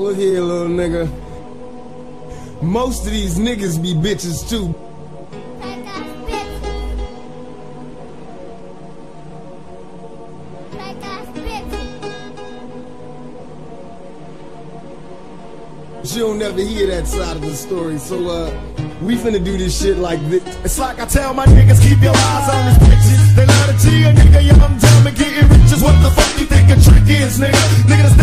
Look here, little nigga. Most of these niggas be bitches too. Don't never hear that side of the story, so uh, we finna do this shit like this. It's like I tell my niggas, keep your eyes on these bitches. They love to cheat nigga, dumb, and getting rich is what the fuck you think a trick is, nigga. Nigga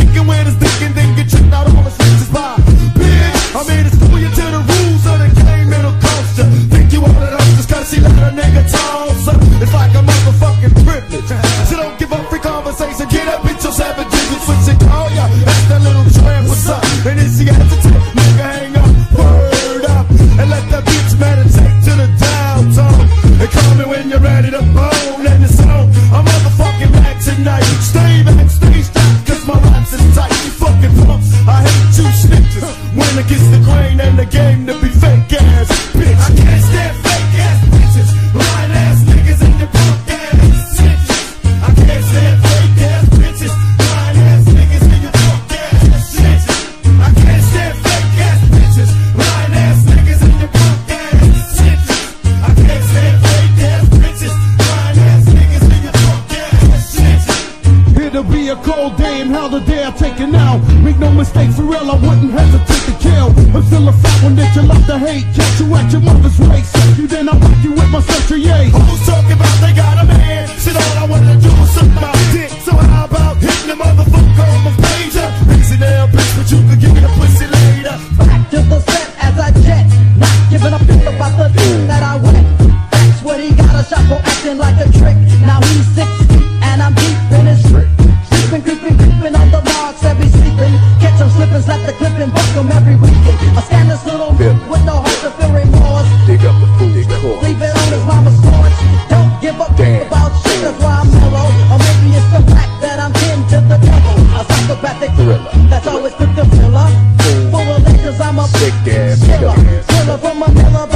be a cold day and how the day I take it now. Make no mistake, for real, I wouldn't hesitate to kill. I'm still a fat one that you love to hate. Catch you at your mother's race. You then I fuck you with my century yay. Who's talking about they got a man? Shit, all I wanna do is suck my dick. So how about hitting the motherfucker on my pager? Easy now, bitch, but you can give me the pussy later. back to the set as I jet. Not giving a fuck about the dick that I wet. That's what he got a shot for acting like a trick. Now the clip and buck him every weekend. I stand this little with no heart to feel remorse. Dig up the food court. Leave it on his mama's porch. Don't give up Damn. about shit, that's why I'm mellow. Or maybe it's the fact that I'm kin to the devil. A psychopathic Thriller. that's always quick to filler. Full of letters, I'm a Sick ass killer. Killer from Manila,